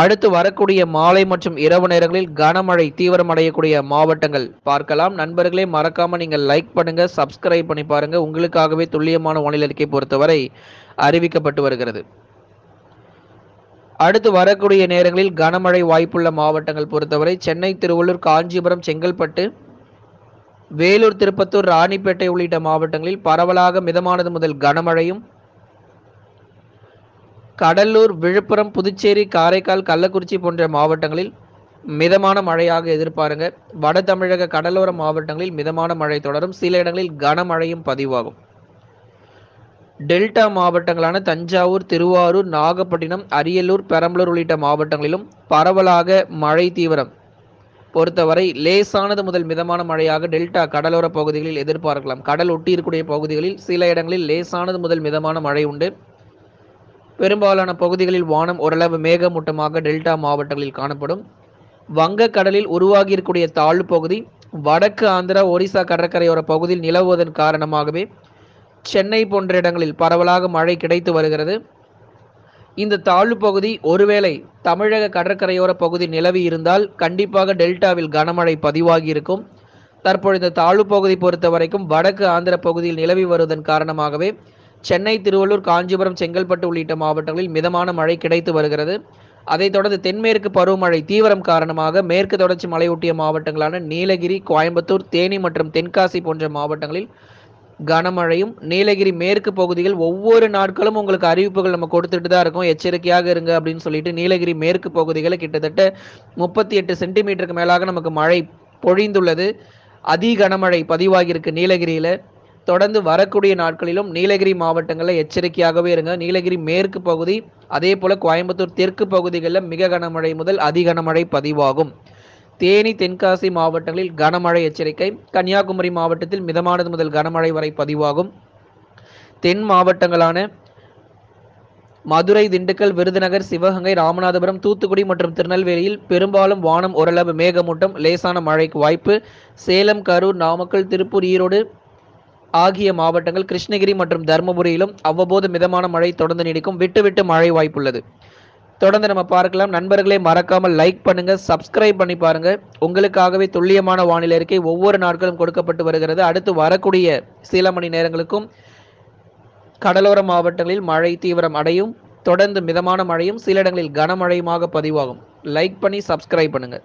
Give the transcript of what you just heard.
அடுத்து வரக்கூடிய மாலை மற்றும் இரவு நேரங்களில் கனமழை தீவிரமடையக்கூடிய மாவட்டங்கள். பார்க்கலாம். நண்பர்களே மறக்காம நீங்கள் லைக் பண்ணுங்க சப்ஸ்கிரைப் பண்ணி பாருங்க. உங்களுக்காகவே துல்லியமான வானிலை அறிக்கை பொறுத்தவரை அறிவிக்கப்பட்டு வருகிறது. அடுத்து வரக்கூடிய நேரங்களில் கனமழை வாய்ப்புள்ள மாவட்டங்கள் பொறுத்தவரை சென்னை திருவள்ளூர் காஞ்சிபுரம் செங்கல்பட்டு வேலூர் திருப்பத்தூர் ராணிப்பேட்டை உள்ளிட்ட மாவட்டங்களில் பரவலாக மிதமானது முதல் கனமழையும் கடலூர் விழுப்புரம் புதுச்சேரி காரைக்கால் கள்ளக்குறிச்சி போன்ற மாவட்டங்களில் மிதமான மழையாக எதிர்பாருங்க. வட தமிழக கடலோர மாவட்டங்களில் மிதமான மழை தொடரும். சில இடங்களில் கனமழையும் பதிவாகும். டெல்டா மாவட்டங்களான தஞ்சாவூர் திருவாரூர் நாகப்பட்டினம் அரியலூர் பெரம்பலூர் உள்ளிட்ட மாவட்டங்களிலும் பரவலாக மழை தீவிரம். பொறுத்தவரை லேசானது முதல் மிதமான மழையாக டெல்டா கடலோர பகுதிகளில் எதிர்பார்க்கலாம். கடல் ஒட்டி இருக்கக்கூடிய பகுதிகளில் சில இடங்களில் லேசானது முதல் மிதமான மழை உண்டு. பெரும்பாலான பகுதிகளில் வானம் ஓரளவு மேகமூட்டமாக டெல்டா மாவட்டங்களில் காணப்படும். வங்கக்கடலில் உருவாகியிருக்கூடிய தாழ்வு பகுதி வடக்கு ஆந்திரா ஒரிசா கடற்கரையோர பகுதியில் நிலவுவதன் காரணமாகவே சென்னை போன்ற இடங்களில் பரவலாக மழை கிடைத்து வருகிறது. இந்த தாழ்வு பகுதி ஒருவேளை தமிழக கடற்கரையோர பகுதி நிலவி இருந்தால் கண்டிப்பாக டெல்டாவில் கனமழை பதிவாகி இருக்கும் தற்பொழுது இந்த தாழ்வு பகுதி பொறுத்த வரைக்கும் வடக்கு ஆந்திர பகுதியில் நிலவி வருவதன் காரணமாகவே சென்னை திருவள்ளூர் காஞ்சிபுரம் செங்கல்பட்டு உள்ளிட்ட மாவட்டங்களில் மிதமான மழை கிடைத்து வருகிறது. அதைத் தொடர்ந்து தென்மேற்கு பருவமழை தீவிரம் காரணமாக மேற்கு தொடர்ச்சி மலையொட்டிய மாவட்டங்களான நீலகிரி கோயம்புத்தூர் தேனி மற்றும் தென்காசி போன்ற மாவட்டங்களில் கனமழையும் நீலகிரி மேற்கு பகுதிகள் ஒவ்வொரு நாட்களும் உங்களுக்கு அறிவிப்புகள் நம்ம கொடுத்துட்டு தான் இருக்கோம். எச்சரிக்கையாக இருங்க அப்படின்னு சொல்லிட்டு நீலகிரி மேற்கு பகுதிகளில் கிட்டத்தட்ட முப்பத்தி எட்டு சென்டிமீட்டருக்கு மேலாக நமக்கு மழை பொழிந்துள்ளது. அதி கனமழை பதிவாகியிருக்கு நீலகிரியில். தொடர்ந்து வரக்கூடிய நாட்களிலும் நீலகிரி மாவட்டங்களில் எச்சரிக்கையாகவே இருங்க. நீலகிரி மேற்கு பகுதி அதே போல கோயம்புத்தூர் தெற்கு பகுதிகளில் மிக கனமழை முதல் அதி கனமழை பதிவாகும். தேனி தென்காசி மாவட்டங்களில் கனமழை எச்சரிக்கை. கன்னியாகுமரி மாவட்டத்தில் மிதமானது முதல் கனமழை வரை பதிவாகும். தென் மாவட்டங்களான மதுரை திண்டுக்கல் விருதுநகர் சிவகங்கை ராமநாதபுரம் தூத்துக்குடி மற்றும் திருநெல்வேலியில் பெரும்பாலும் வானம் ஓரளவு மேகமூட்டம் லேசான மழைக்கு வாய்ப்பு. சேலம் கரூர் நாமக்கல் திருப்பூர் ஈரோடு ஆகிய மாவட்டங்கள் கிருஷ்ணகிரி மற்றும் தருமபுரியிலும் அவ்வப்போது மிதமான மழை தொடர்ந்து நீடிக்கும். விட்டு விட்டு மழை வாய்ப்புள்ளது. தொடர்ந்து நம்ம பார்க்கலாம். நண்பர்களே மறக்காமல் லைக் பண்ணுங்க. சப்ஸ்கிரைப் பண்ணி பாருங்க. உங்களுக்காகவே துல்லியமான வானிலை அறிக்கை ஒவ்வொரு நாட்களும் கொடுக்கப்பட்டு வருகிறது. அடுத்து வரக்கூடிய சில மணி நேரங்களுக்கும் கடலோர மாவட்டங்களில் மழை தீவிரம் அடையும். தொடர்ந்து மிதமான மழையும் சில இடங்களில் கனமழையுமாக பதிவாகும். லைக் பண்ணி சப்ஸ்கிரைப் பண்ணுங்கள்